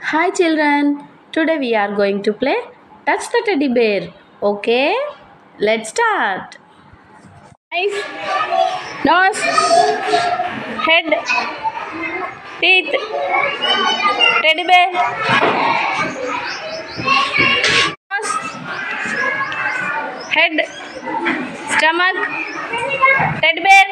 Hi children, today we are going to play Touch the Teddy Bear. Okay, let's start. Eyes, nose, head, teeth, teddy bear, nose, head, stomach, teddy bear,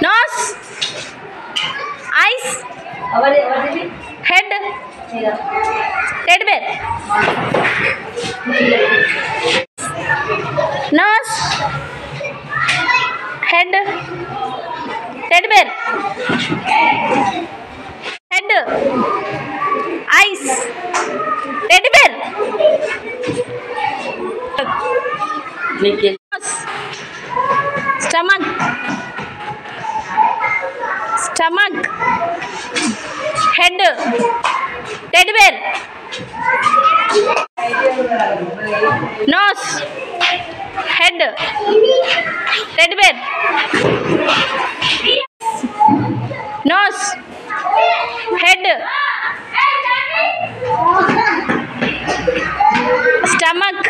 nose, eyes, head, teddy bear, nose, head, teddy bear, head, eyes, teddy bear. Stomach, stomach, head, teddy bear, nose, head, teddy bear, nose, head, stomach,